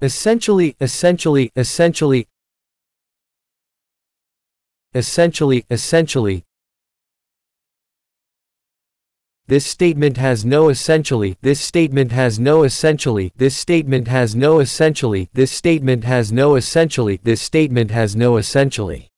essentially, essentially, essentially, essentially, essentially. This statement has no essentially, this statement has no essentially, this statement has no essentially, this statement has no essentially, this statement has no essentially.